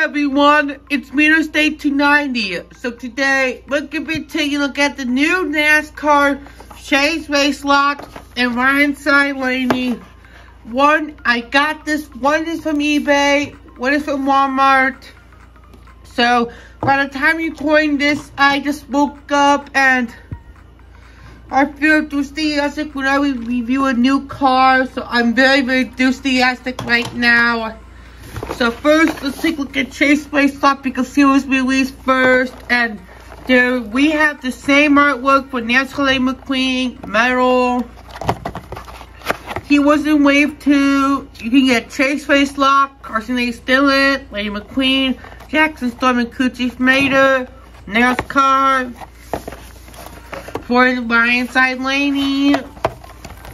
everyone, it's Interstate 290. So today, we're going to be taking a look at the new NASCAR Chase Racelott and Ryan Laney. One, I got this, one is from eBay, one is from Walmart. So, by the time you coin this, I just woke up and I feel enthusiastic when I review a new car. So I'm very, very enthusiastic right now. So first, let's take a look at Chase because he was released first. And there we have the same artwork for NASCAR McQueen, Metal. He was in Wave 2. You can get Chase Face Lock, Carson A. Stillett, Lady McQueen, Jackson Storm and Coochie Mater, NASCAR. For Ryan Inside Laney,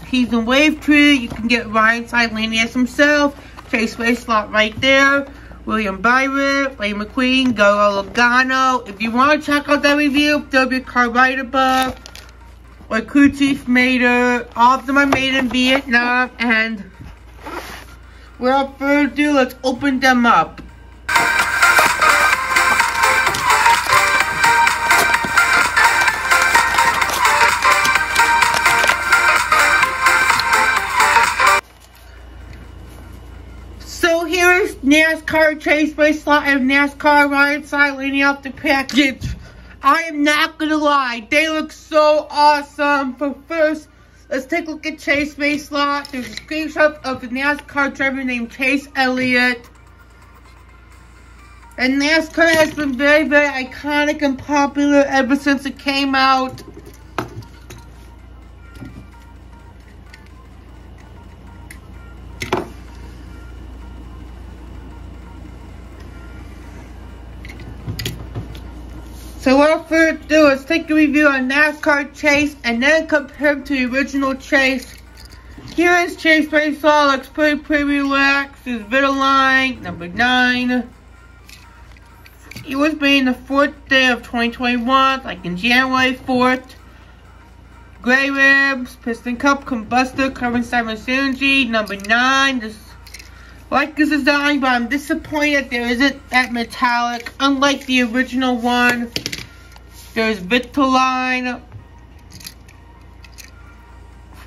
he's in Wave 2. You can get Ryan Inside Laney as himself. Chase Racelott right there. William Byron, Ray McQueen, Goro Logano. If you want to check out that review, there'll be a card right above. Or chief Mater. All of them are made in Vietnam. And without further ado, let's open them up. NASCAR Chase Racelott and NASCAR Ryan Side leaning off the package. I am not gonna lie, they look so awesome. But first, let's take a look at Chase Racelott. There's a screenshot of the NASCAR driver named Chase Elliott. And NASCAR has been very, very iconic and popular ever since it came out. So what we're going to do is take a review on NASCAR Chase and then compare him to the original Chase. Here is Chase Baseball, looks pretty, pretty relaxed. His Vitoline, number 9. It was being the 4th day of 2021, like in January 4th. Gray Ribs, Piston Cup, Combustor, Carbon Simon Synergy, number 9. This, like this is design, but I'm disappointed there isn't that metallic, unlike the original one. There's Vitoline.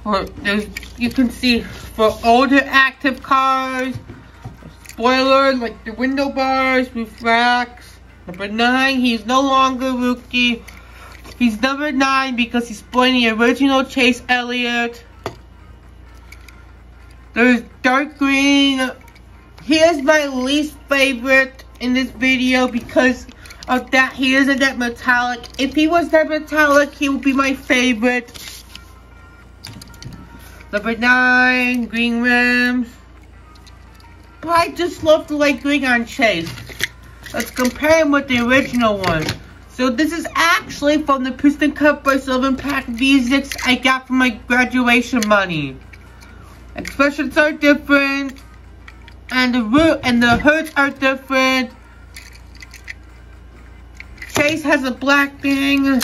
For there's you can see for older active cars. Spoiler like the window bars with racks. Number nine, he's no longer rookie. He's number nine because he's playing the original Chase Elliott. There's dark green. He is my least favorite in this video because of that. He isn't that metallic. If he was that metallic, he would be my favorite. Number 9, green rims. But I just love the light green on Chase. Let's compare him with the original one. So this is actually from the Piston Cup by Sylvan Pack V6 I got from my graduation money. Expressions are different. And the root and the hoods are different. Chase has a black thing.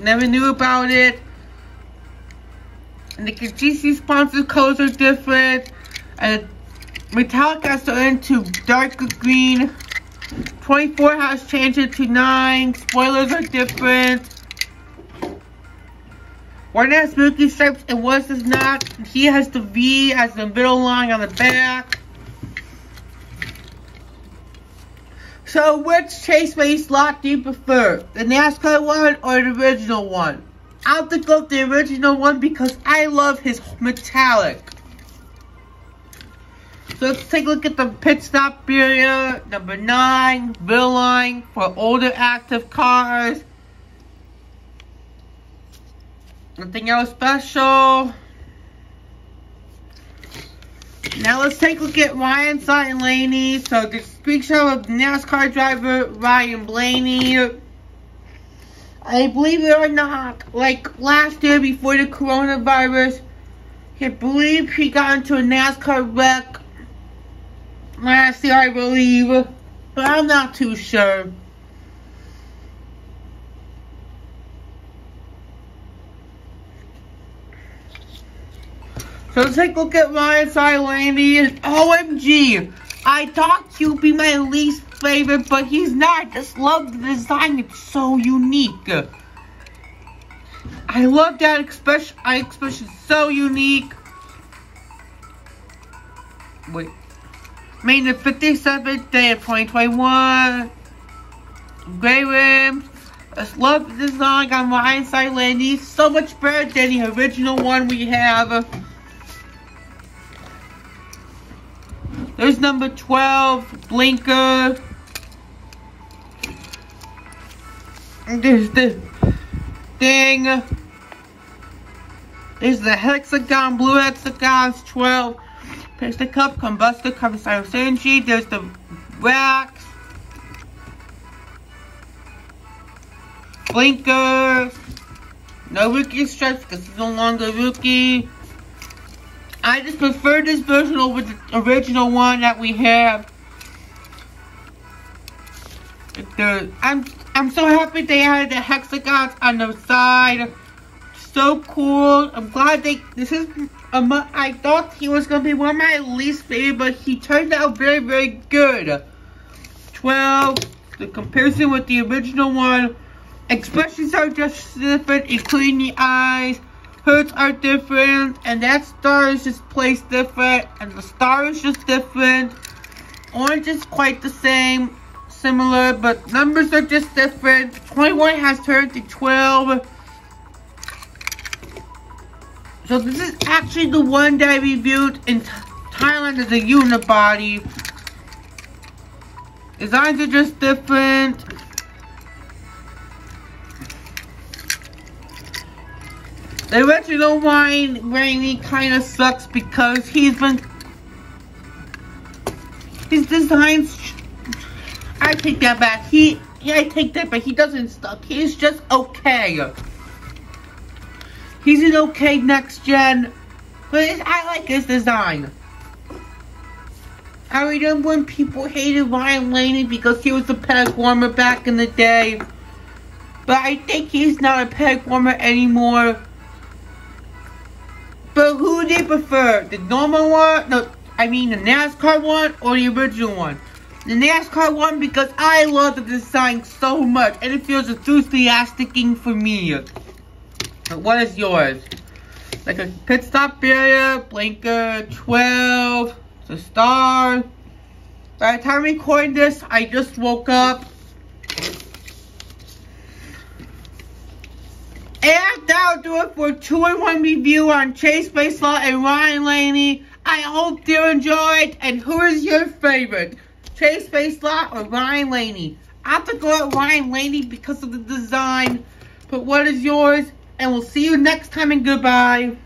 Never knew about it. And the GC sponsor colors are different. And metallic has turned into darker green. 24 has changed it to 9. Spoilers are different. One has milky stripes and one does not. He has the V as the middle line on the back. So which Chase Racelott do you prefer? The NASCAR one or the original one? I'll think of the original one because I love his metallic. So let's take a look at the pit stop area. Number 9, bill line for older active cars. Nothing else special. Now let's take a look at Ryan Inside Laney. So the screenshot of NASCAR driver Ryan Blaney. I believe it or not, like last year before the coronavirus, I believe he got into a NASCAR wreck last year, I believe. But I'm not too sure. So let's take a look at Ryan Silandy. OMG, I thought you'd be my least favorite, but he's not. I just love the design. It's so unique. I love that expression. I expression so unique. Wait. Made the 57th day of 2021. Gray rims. I love the design on my inside landing. So much better than the original one we have. There's number 12, BlinkR. There's the thing. There's the hexagon, blue hexagons, 12. There's the cup, combustor, cyrus energy. There's the wax. BlinkR. No rookie stripes because he's no longer rookie. I just prefer this version over the original one that we have. The, I'm I'm so happy they added the hexagons on the side. So cool. I'm glad they. This is. Um, I thought he was gonna be one of my least favorite, but he turned out very very good. Twelve. The comparison with the original one. Expressions are just different, including the eyes hoods are different, and that star is just placed different, and the star is just different. Orange is quite the same, similar, but numbers are just different. 21 has turned to 12. So this is actually the one that I reviewed in Thailand as a unibody. Designs are just different. The original Wine Rainy kind of sucks because he's been... His designs... I take that back. He... Yeah, I take that back. He doesn't suck. He's just okay. He's an okay next gen. But I like his design. I remember when people hated Ryan Laney because he was a peg warmer back in the day. But I think he's not a peg warmer anymore. But who do you prefer? The normal one? No, I mean the NASCAR one or the original one? The NASCAR one because I love the design so much and it feels enthusiastic for me. But what is yours? Like a pit stop area, blinker, 12, the star. By the time recording this, I just woke up. And that'll do it for 2-in-1 review on Chase Baselaw and Ryan Laney. I hope you enjoyed. And who is your favorite? Chase Baselaw or Ryan Laney? I have to go with Ryan Laney because of the design. But what is yours? And we'll see you next time and goodbye.